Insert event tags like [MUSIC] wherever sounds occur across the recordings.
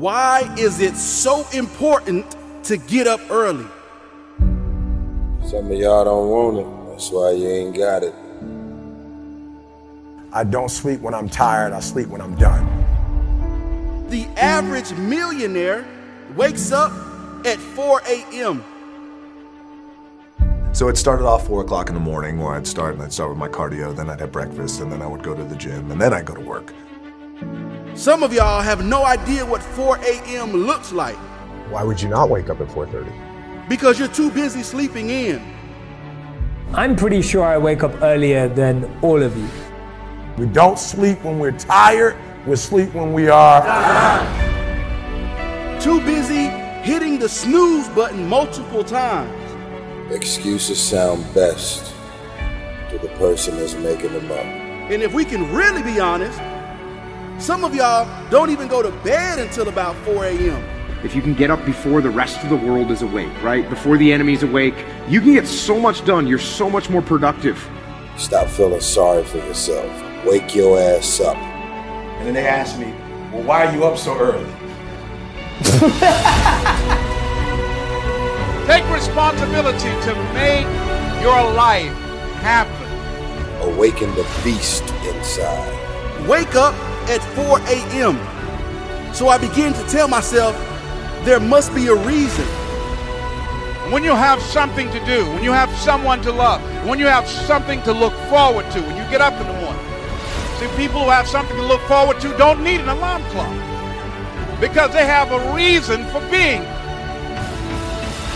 Why is it so important to get up early? Some of y'all don't want it. That's why you ain't got it. I don't sleep when I'm tired, I sleep when I'm done. The average millionaire wakes up at 4 a.m. So it started off four o'clock in the morning where I'd start and I'd start with my cardio, then I'd have breakfast, and then I would go to the gym, and then I'd go to work. Some of y'all have no idea what 4 a.m. looks like Why would you not wake up at 4:30? because you're too busy sleeping in. I'm pretty sure I wake up earlier than all of you. We don't sleep when we're tired, we sleep when we are. Too busy hitting the snooze button multiple times. Excuses sound best to the person that's making them up. And if we can really be honest, some of y'all don't even go to bed until about 4 a.m. If you can get up before the rest of the world is awake, right? Before the enemy's awake, you can get so much done. You're so much more productive. Stop feeling sorry for yourself. Wake your ass up. And then they asked me, well, why are you up so early? [LAUGHS] Take responsibility to make your life happen. Awaken the beast inside. Wake up at 4 a.m. So I begin to tell myself there must be a reason. When you have something to do, when you have someone to love, when you have something to look forward to, when you get up in the morning. See, people who have something to look forward to don't need an alarm clock because they have a reason for being.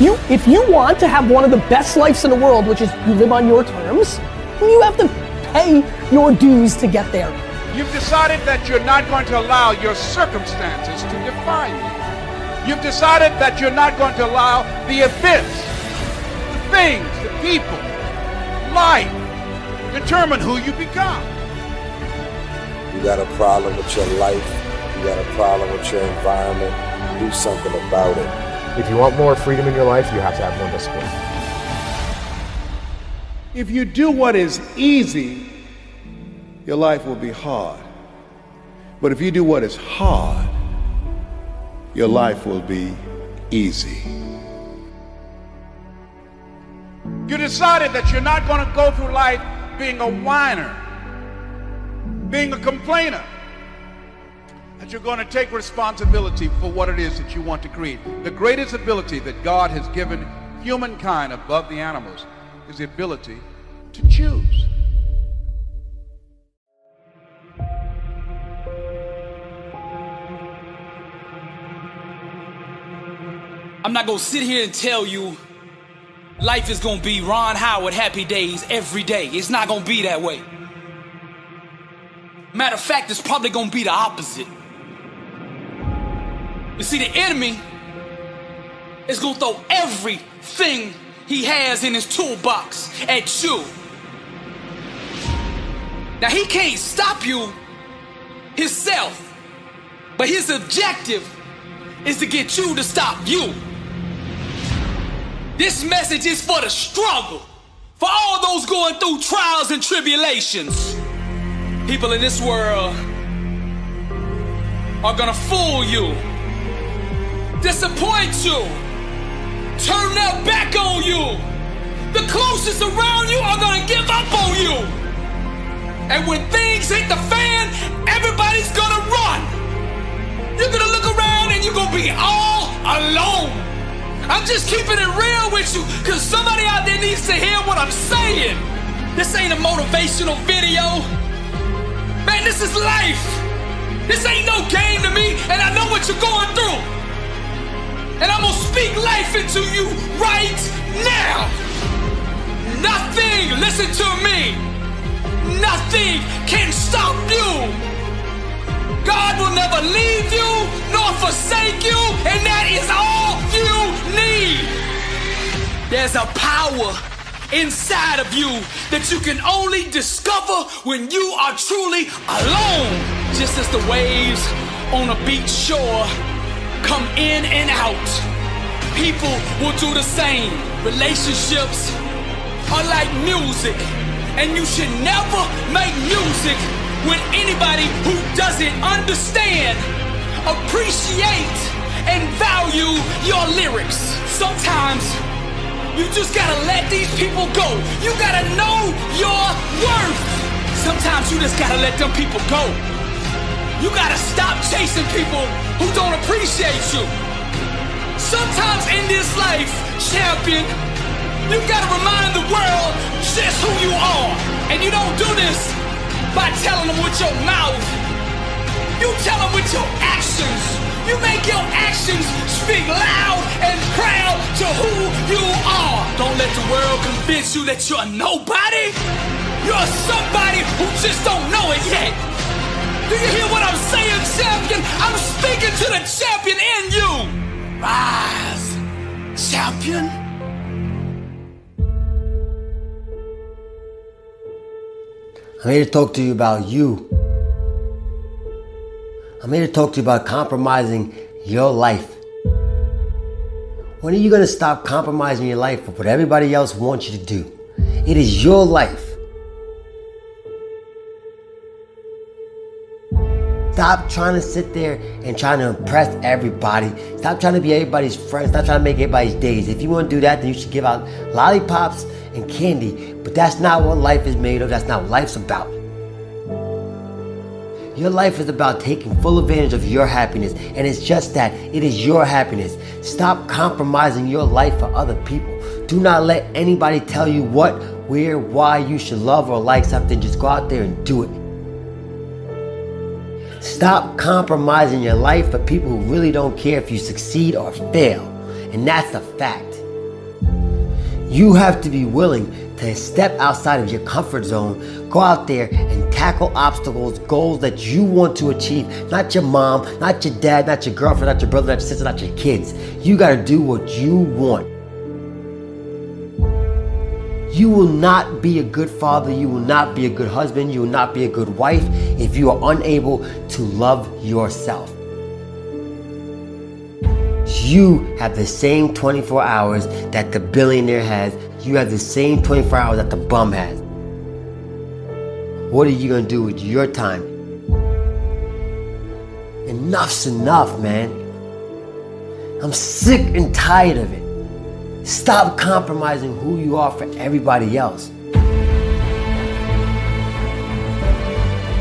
You, if you want to have one of the best lives in the world, which is you live on your terms, then you have to pay your dues to get there. You've decided that you're not going to allow your circumstances to define you. You've decided that you're not going to allow the events, the things, the people, life determine who you become. You got a problem with your life. You got a problem with your environment. Do something about it. If you want more freedom in your life, you have to have more discipline. If you do what is easy, your life will be hard. But if you do what is hard, your life will be easy. You decided that you're not going to go through life being a whiner, being a complainer. That you're going to take responsibility for what it is that you want to create. The greatest ability that God has given humankind above the animals is the ability to choose. I'm not gonna sit here and tell you life is gonna be Ron Howard happy days every day. It's not gonna be that way. Matter of fact, it's probably gonna be the opposite. You see, the enemy is gonna throw everything he has in his toolbox at you. Now, he can't stop you himself, but his objective is to get you to stop you. This message is for the struggle, for all those going through trials and tribulations. People in this world are gonna fool you, disappoint you, turn their back on you. The closest around you are gonna give up on you. And when things hit the fan, everybody's gonna run. You're gonna look around and you're gonna be all. I'm just keeping it real with you because somebody out there needs to hear what I'm saying. This ain't a motivational video. Man, this is life. This ain't no game to me, and I know what you're going through. And I'm gonna speak life into you right now. Nothing, listen to me, nothing can stop you. God will never leave you nor forsake you, and that is all you need. There's a power inside of you that you can only discover when you are truly alone. Just as the waves on a beach shore come in and out, people will do the same. Relationships are like music, and you should never make music with anybody who doesn't understand appreciate and value your lyrics. Sometimes you just gotta let these people go. You gotta know your worth. Sometimes you just gotta let them people go. You gotta stop chasing people who don't appreciate you. Sometimes in this life, champion, you gotta remind the world just who you are. And you don't do this by telling them with your mouth. You tell them with your actions. You make your actions speak loud and proud to who you are. Don't let the world convince you that you're a nobody. You're somebody who just don't know it yet. Do you hear what I'm saying, champion? I'm speaking to the champion in you. Rise, champion. I'm here to talk to you about you. I'm here to talk to you about compromising your life. When are you going to stop compromising your life for what everybody else wants you to do? It is your life. Stop trying to sit there and trying to impress everybody. Stop trying to be everybody's friend. Stop trying to make everybody's days. If you want to do that, then you should give out lollipops and candy. But that's not what life is made of. That's not what life's about. Your life is about taking full advantage of your happiness, and it's just that it is your happiness. Stop compromising your life for other people. Do not let anybody tell you what, where, why you should love or like something. Just go out there and do it. Stop compromising your life for people who really don't care if you succeed or fail. And that's a fact. You have to be willing to step outside of your comfort zone, go out there and tackle obstacles, goals that you want to achieve. Not your mom, not your dad, not your girlfriend, not your brother, not your sister, not your kids. You got to do what you want. You will not be a good father, you will not be a good husband, you will not be a good wife if you are unable to love yourself. You have the same 24 hours that the billionaire has. You have the same 24 hours that the bum has. What are you to do with your time? Enough's enough, man. I'm sick and tired of it. Stop compromising who you are for everybody else.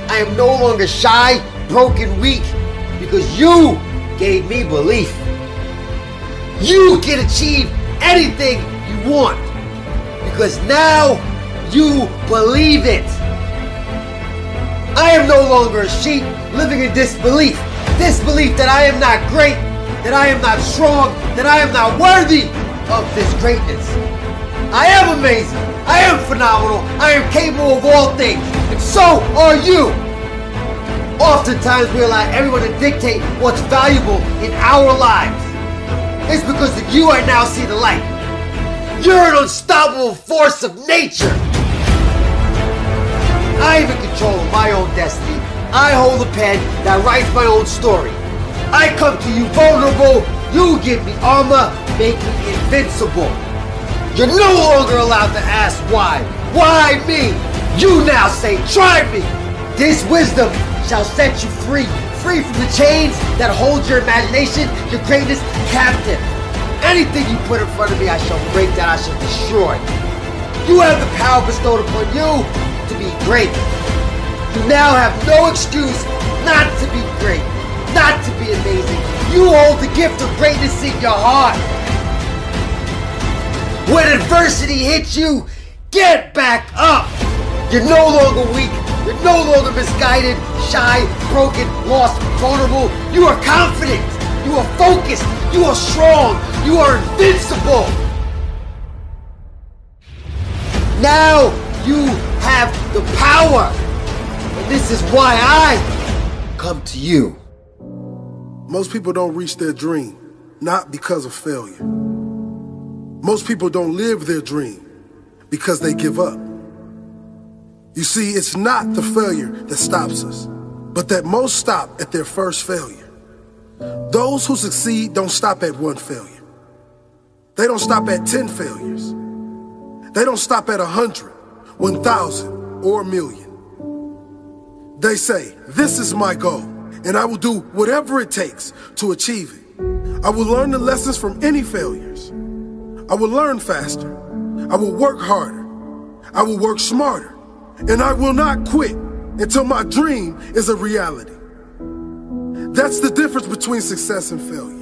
I am no longer shy, broken, weak because you gave me belief. You can achieve anything you want because now you believe it. I am no longer a sheep living in disbelief. Disbelief that I am not great, that I am not strong, that I am not worthy of this greatness. I am amazing. I am phenomenal. I am capable of all things. And so are you. Oftentimes we allow everyone to dictate what's valuable in our lives. It's because you are now see the light. You're an unstoppable force of nature. I am in control of my own destiny. I hold the pen that writes my own story. I come to you vulnerable. You give me armor, make me invincible. You're no longer allowed to ask why. Why me? You now say, try me. This wisdom shall set you free. Free from the chains that hold your imagination, your greatness captive. Anything you put in front of me, I shall break that, I shall destroy. You have the power bestowed upon you to be great. You now have no excuse not to be great, not to be amazing. You hold the gift of greatness in your heart. When adversity hits you, get back up. You're no longer weak. No longer misguided, shy, broken, lost, vulnerable. You are confident. You are focused. You are strong. You are invincible. Now you have the power. And this is why I come to you. Most people don't reach their dream, not because of failure. Most people don't live their dream because they give up. You see, it's not the failure that stops us, but that most stop at their first failure. Those who succeed don't stop at one failure. They don't stop at 10 failures. They don't stop at a 100, 1,000, or a million. They say, This is my goal. and I will do whatever it takes to achieve it. I will learn the lessons from any failures. I will learn faster. I will work harder. I will work smarter. And I will not quit until my dream is a reality. That's the difference between success and failure.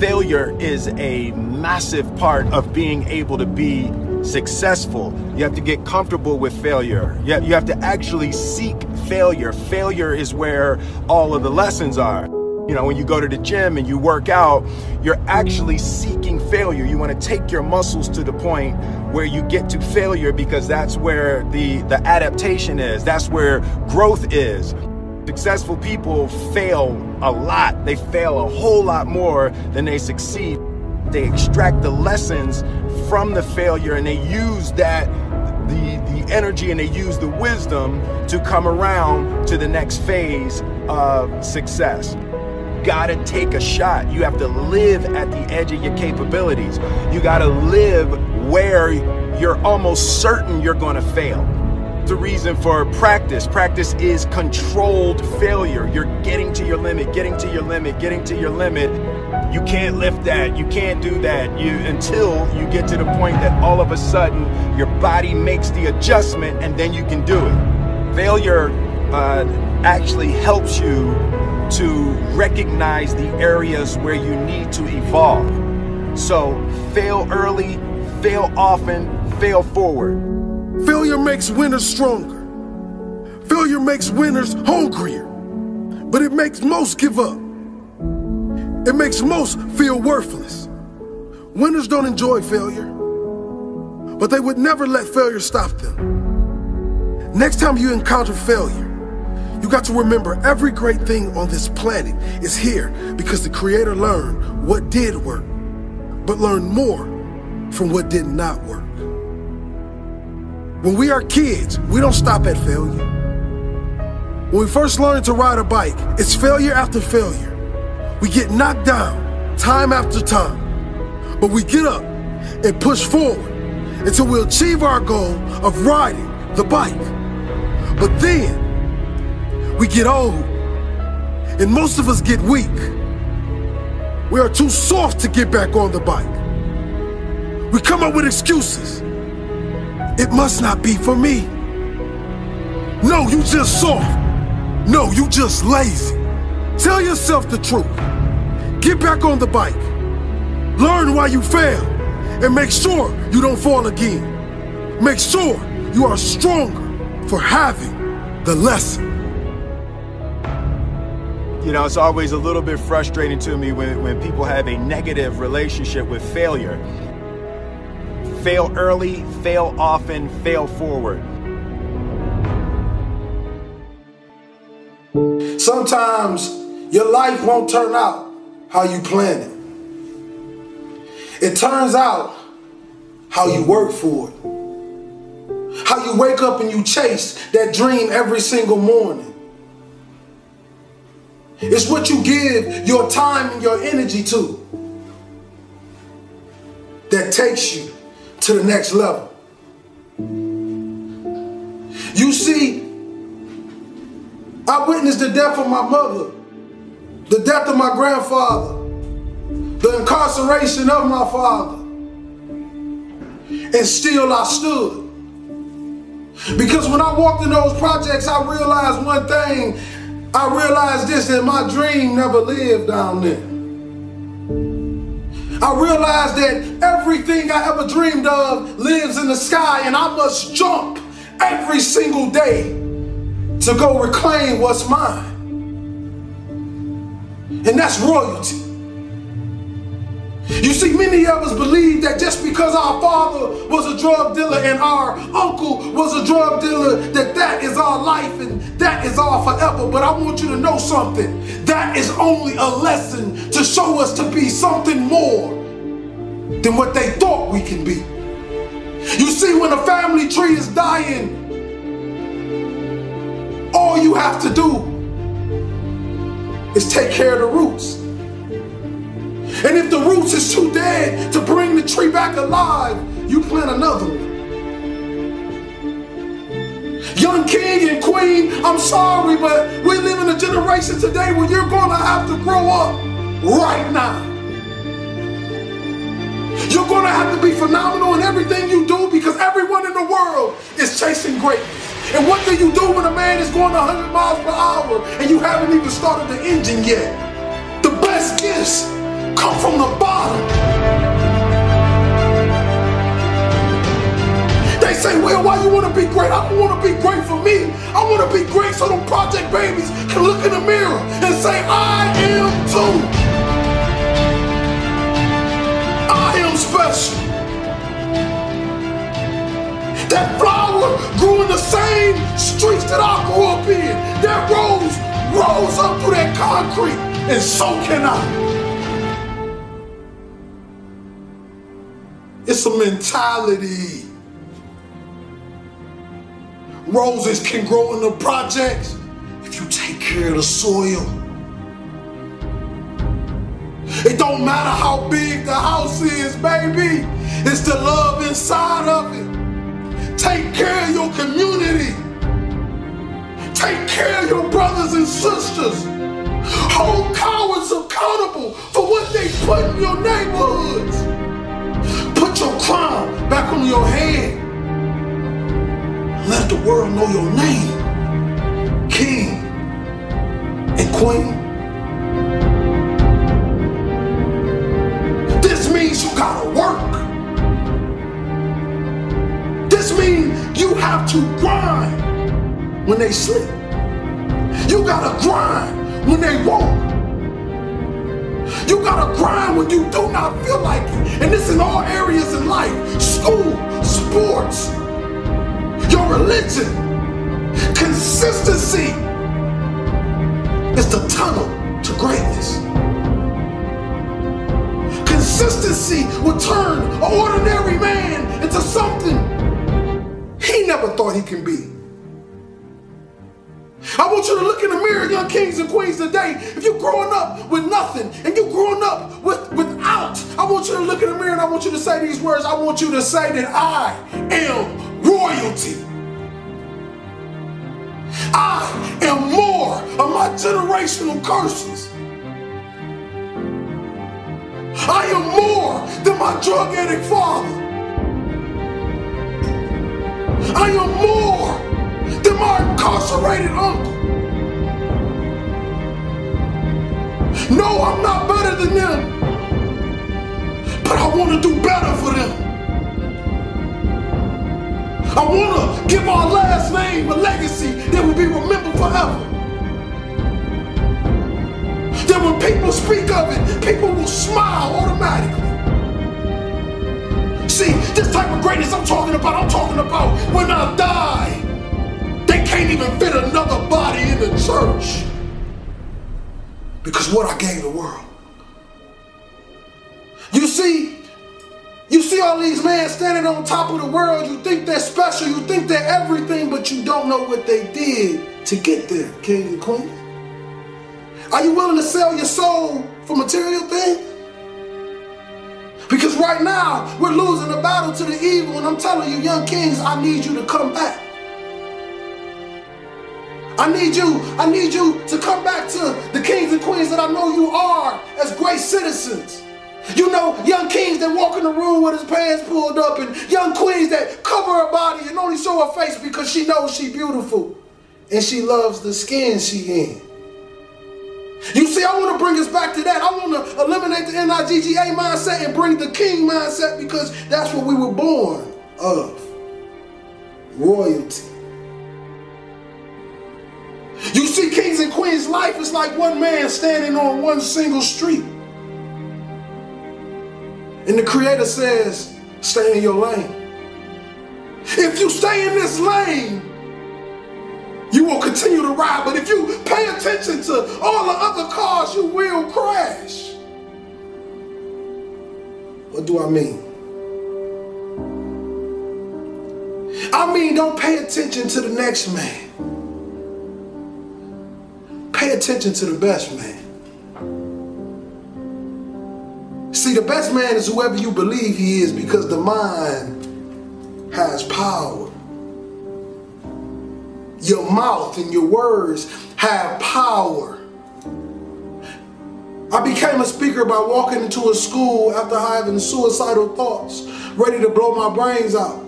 Failure is a massive part of being able to be successful. You have to get comfortable with failure. You have, you have to actually seek failure. Failure is where all of the lessons are. You know, when you go to the gym and you work out, you're actually seeking failure. You want to take your muscles to the point where you get to failure because that's where the, the adaptation is. That's where growth is. Successful people fail a lot. They fail a whole lot more than they succeed. They extract the lessons from the failure and they use that the, the energy and they use the wisdom to come around to the next phase of success gotta take a shot. You have to live at the edge of your capabilities. You gotta live where you're almost certain you're gonna fail. The reason for practice. Practice is controlled failure. You're getting to your limit, getting to your limit, getting to your limit. You can't lift that. You can't do that. You until you get to the point that all of a sudden your body makes the adjustment and then you can do it. Failure uh, actually helps you to recognize the areas where you need to evolve. So fail early, fail often, fail forward. Failure makes winners stronger. Failure makes winners hungrier. But it makes most give up. It makes most feel worthless. Winners don't enjoy failure, but they would never let failure stop them. Next time you encounter failure, you got to remember every great thing on this planet is here because the Creator learned what did work, but learned more from what did not work. When we are kids, we don't stop at failure. When we first learn to ride a bike, it's failure after failure. We get knocked down time after time, but we get up and push forward until we achieve our goal of riding the bike. But then we get old, and most of us get weak. We are too soft to get back on the bike. We come up with excuses. It must not be for me. No, you just soft. No, you just lazy. Tell yourself the truth. Get back on the bike. Learn why you failed and make sure you don't fall again. Make sure you are stronger for having the lesson. You know, it's always a little bit frustrating to me when, when people have a negative relationship with failure. Fail early, fail often, fail forward. Sometimes your life won't turn out how you planned it. It turns out how you work for it. How you wake up and you chase that dream every single morning. It's what you give your time and your energy to that takes you to the next level. You see, I witnessed the death of my mother, the death of my grandfather, the incarceration of my father, and still I stood. Because when I walked in those projects, I realized one thing. I realized this that my dream never lived down there. I realized that everything I ever dreamed of lives in the sky, and I must jump every single day to go reclaim what's mine. And that's royalty. You see, many of us believe that just because our father was a drug dealer and our uncle was a drug dealer, that that is our life and that is our forever. But I want you to know something. That is only a lesson to show us to be something more than what they thought we can be. You see, when a family tree is dying, all you have to do is take care of the roots. And if the roots is too dead to bring the tree back alive, you plant another one. Young king and queen, I'm sorry, but we live in a generation today where you're going to have to grow up right now. You're going to have to be phenomenal in everything you do because everyone in the world is chasing greatness. And what do you do when a man is going 100 miles per hour and you haven't even started the engine yet? The best gifts come from the bottom. They say, well, why you want to be great? I don't want to be great for me. I want to be great so the project babies can look in the mirror and say, I am too. I am special. That flower grew in the same streets that I grew up in. That rose rose up through that concrete, and so can I. It's a mentality. Roses can grow in the projects if you take care of the soil. It don't matter how big the house is, baby. It's the love inside of it. Take care of your community. Take care of your brothers and sisters. Hold cowards accountable for what they put in your neighborhoods. Put your crown back on your head. Let the world know your name. King and Queen. This means you gotta work. This means you have to grind when they sleep. You gotta grind when they walk. You gotta grind when you do not feel like it. And this in all areas in life. School, sports, your religion. Consistency is the tunnel to greatness. Consistency will turn an ordinary man into something he never thought he can be. I want you to look in the mirror, young kings and queens today. If you're growing up with nothing and you're growing up with without, I want you to look in the mirror and I want you to say these words. I want you to say that I am royalty. I am more of my generational curses. I am more than my drug addict father. I am more incarcerated uncle. No, I'm not better than them, but I want to do better for them. I want to give our last name a legacy that will be remembered forever. That when people speak of it, people will smile automatically. See, this type of greatness I'm talking about, I'm talking about when I die, can't even fit another body in the church. Because what I gave the world. You see, you see all these men standing on top of the world. You think they're special. You think they're everything, but you don't know what they did to get there, king and queen. Are you willing to sell your soul for material things? Because right now, we're losing the battle to the evil, and I'm telling you, young kings, I need you to come back. I need you, I need you to come back to the kings and queens that I know you are as great citizens. You know, young kings that walk in the room with his pants pulled up, and young queens that cover her body and only show her face because she knows she's beautiful and she loves the skin she in. You see, I want to bring us back to that. I want to eliminate the N-I-G-G-A mindset and bring the king mindset because that's what we were born of. Royalty. You see, kings and queens' life is like one man standing on one single street. And the creator says, stay in your lane. If you stay in this lane, you will continue to ride. But if you pay attention to all the other cars, you will crash. What do I mean? I mean, don't pay attention to the next man. Pay attention to the best man. See, the best man is whoever you believe he is because the mind has power. Your mouth and your words have power. I became a speaker by walking into a school after having suicidal thoughts, ready to blow my brains out.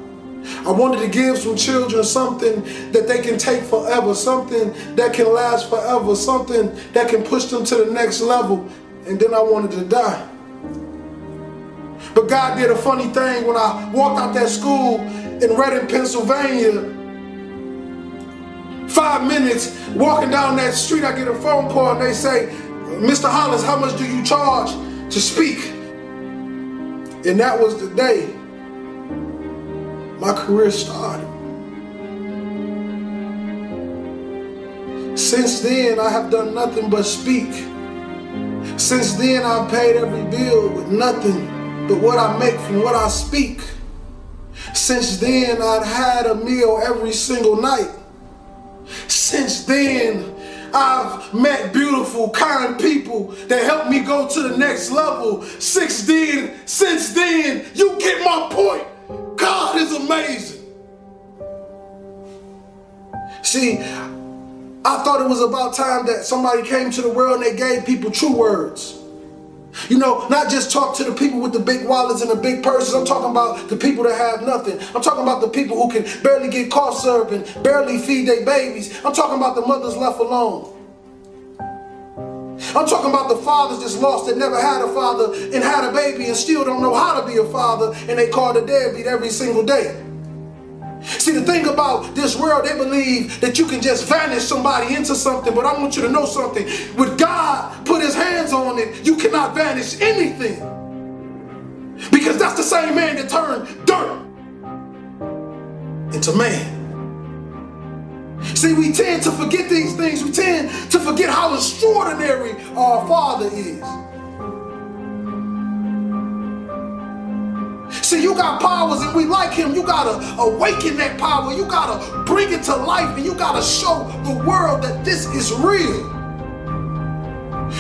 I wanted to give some children something that they can take forever, something that can last forever, something that can push them to the next level. And then I wanted to die. But God did a funny thing when I walked out that school in Reading, Pennsylvania. Five minutes walking down that street, I get a phone call and they say, Mr. Hollins, how much do you charge to speak? And that was the day my career started. Since then, I have done nothing but speak. Since then, I've paid every bill with nothing but what I make from what I speak. Since then, I've had a meal every single night. Since then, I've met beautiful, kind people that helped me go to the next level. Since then, since then, you get my point. God is amazing. See, I thought it was about time that somebody came to the world and they gave people true words. You know, not just talk to the people with the big wallets and the big purses. I'm talking about the people that have nothing. I'm talking about the people who can barely get cough syrup and barely feed their babies. I'm talking about the mothers left alone. I'm talking about the fathers just lost that never had a father and had a baby and still don't know how to be a father and they call the deadbeat every single day. See, the thing about this world, they believe that you can just vanish somebody into something, but I want you to know something. With God put his hands on it, you cannot vanish anything. Because that's the same man that turned dirt into man. See, we tend to forget these things. We tend to forget how extraordinary our Father is. See, you got powers and we like him. You gotta awaken that power. You gotta bring it to life and you gotta show the world that this is real.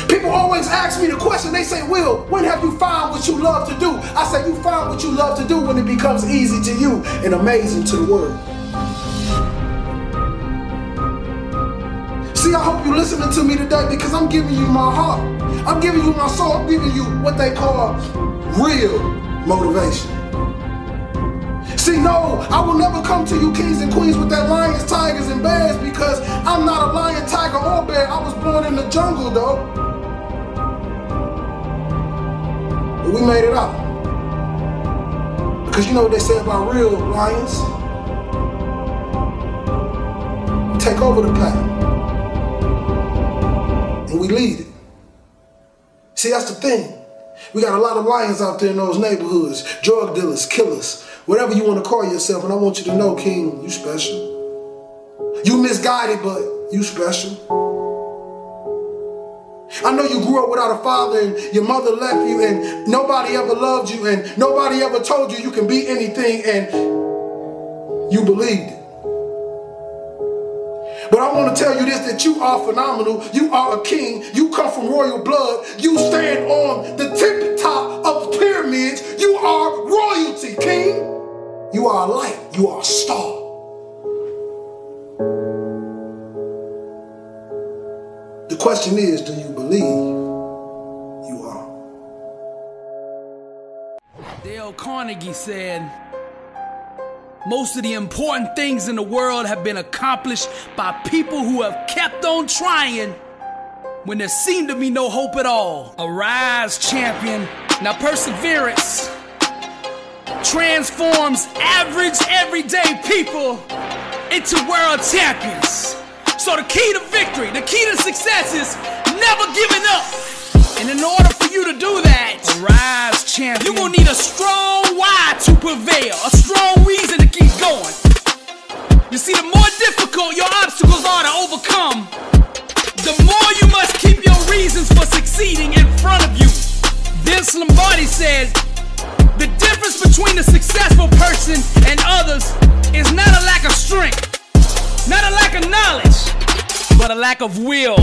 People always ask me the question, they say, Will, when have you found what you love to do? I say, You find what you love to do when it becomes easy to you and amazing to the world. See, I hope you're listening to me today because I'm giving you my heart. I'm giving you my soul. I'm giving you what they call real motivation. See, no, I will never come to you kings and queens with that lions, tigers, and bears because I'm not a lion, tiger, or bear. I was born in the jungle, though. But we made it out. Because you know what they say about real lions? Take over the pack. And we lead it. See, that's the thing. We got a lot of lions out there in those neighborhoods, drug dealers, killers, whatever you want to call yourself. And I want you to know, King, you special. You misguided, but you special. I know you grew up without a father and your mother left you and nobody ever loved you and nobody ever told you you can be anything and you believed it. But I want to tell you this that you are phenomenal. You are a king. You come from royal blood. You stand on the tip top of the pyramids. You are royalty, king. You are a light. You are a star. The question is do you believe you are? Dale Carnegie said, most of the important things in the world have been accomplished by people who have kept on trying when there seemed to be no hope at all. Arise, champion. Now, perseverance transforms average, everyday people into world champions. So, the key to victory, the key to success is never giving up. And in order for you to do that, arise, champion. You're gonna need a strong why to prevail, a strong Jackson and others is not a lack of strength, not a lack of knowledge, but a lack of will.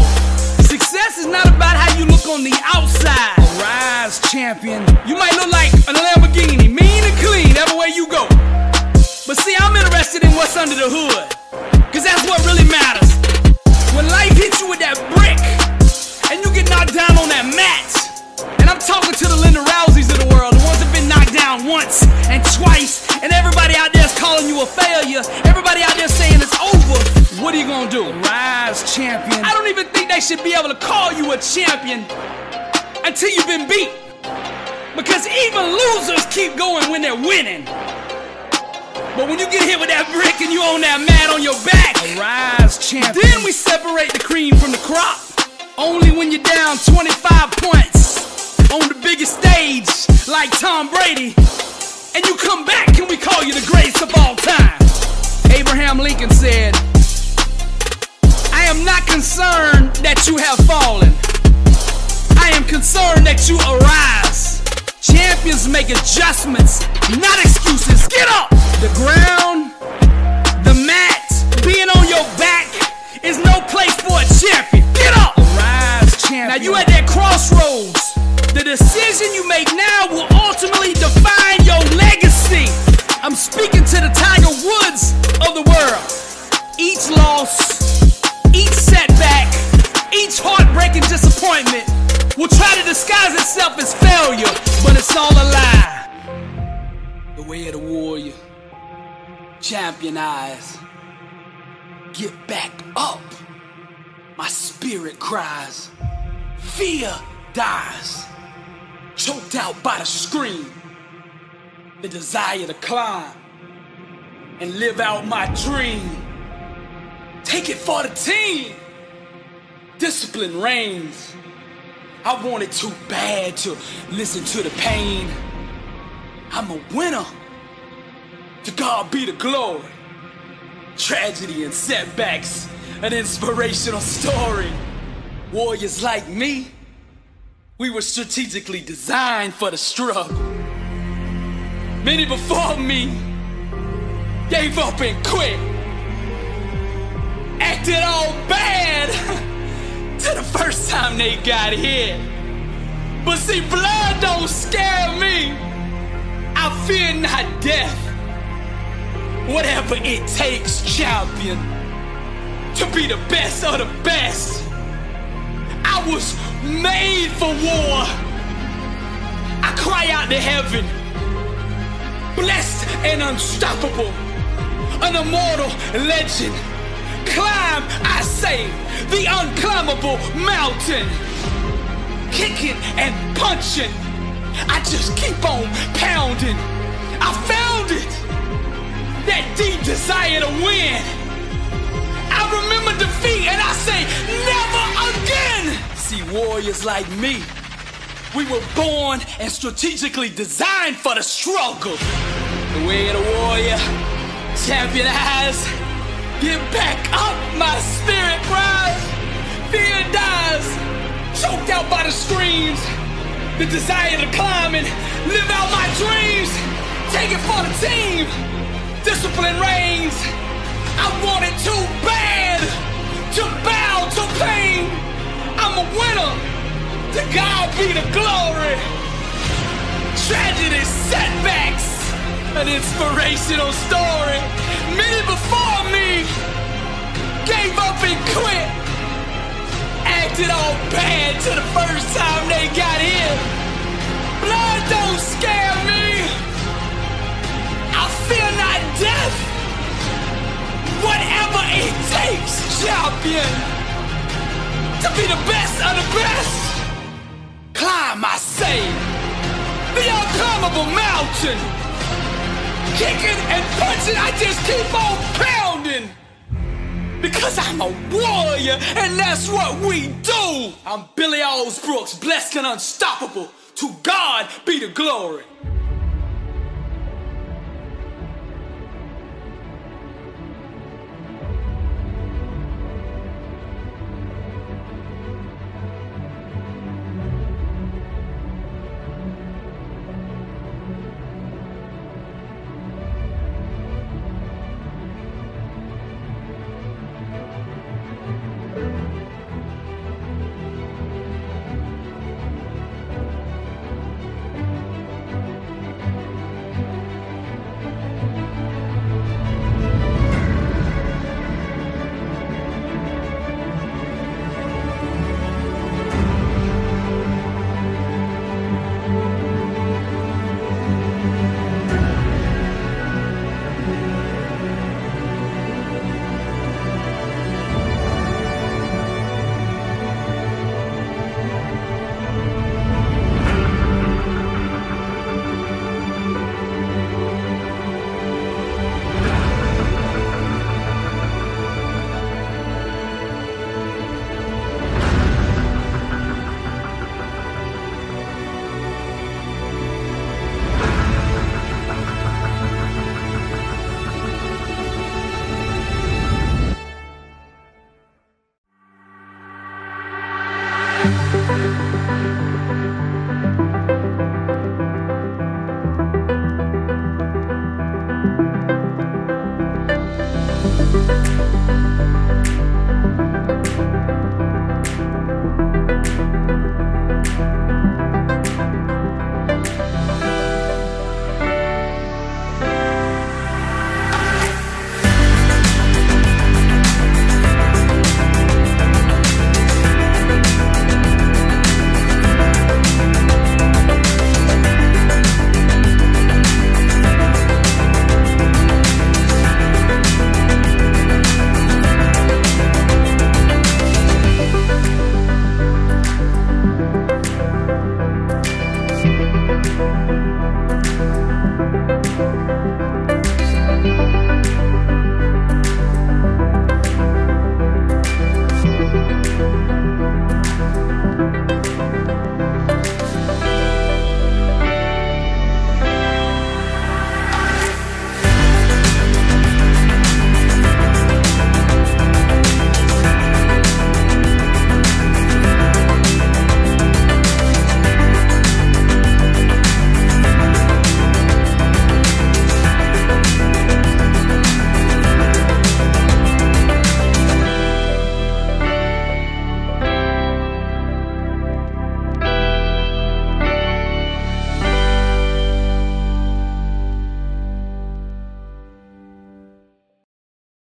Success is not about how you look on the outside. Rise, champion. You might look like a Lamborghini, mean and clean, everywhere you go. But see, I'm interested in what's under the hood, because that's what really matters. When life hits you with that brick, and you get knocked down on that mat, and I'm talking to the Ronda Rouseys of the world down once and twice, and everybody out there is calling you a failure. Everybody out there saying it's over. What are you gonna do? Rise, champion. I don't even think they should be able to call you a champion until you've been beat. Because even losers keep going when they're winning. But when you get hit with that brick and you own that mat on your back, rise, champion. Then we separate the cream from the crop. Only when you're down 25 points on the biggest stage, like Tom Brady, and you come back, can we call you the greatest of all time? Abraham Lincoln said, I am not concerned that you have fallen. I am concerned that you arise. Champions make adjustments, not excuses. Get up! The ground, the mat, being on your back is no place for a champion. Get up! Rise, champion. Now you at that crossroads. The decision you make now will ultimately define your legacy. I'm speaking to the Tiger Woods of the world. Each loss, each setback, each heartbreaking disappointment will try to disguise itself as failure, but it's all a lie. The way of the warrior, champion eyes. Get back up. My spirit cries. Fear dies. Choked out by the scream. The desire to climb and live out my dream. Take it for the team. Discipline reigns. I want it too bad to listen to the pain. I'm a winner. To God be the glory. Tragedy and setbacks, an inspirational story. Warriors like me, we were strategically designed for the struggle. Many before me gave up and quit. Acted all bad [LAUGHS] to the first time they got hit. But see, blood don't scare me. I fear not death. Whatever it takes, champion, to be the best of the best. I was made for war. I cry out to heaven, blessed and unstoppable, an immortal legend. Climb, I say, the unclimbable mountain. Kicking and punching, I just keep on pounding. I found it, that deep desire to win. I remember defeat and I say, never again. See, warriors like me, we were born and strategically designed for the struggle. The way of the warrior, champion eyes. Get back up, my spirit cries. Fear dies, choked out by the screams. The desire to climb and live out my dreams. Take it for the team. Discipline reigns. I want it too bad to bow to pain. I'm a winner. To God be the glory. Tragedy, setbacks, an inspirational story. Many before me gave up and quit. Acted all bad to the first time they got in. Blood don't scare me. I fear not death. Whatever it takes, champion, to be the best of the best. Climb, I say, the unclimbable mountain. Kicking and punching, I just keep on pounding. Because I'm a warrior, and that's what we do. I'm Billy Alsbrooks, blessed and unstoppable. To God be the glory.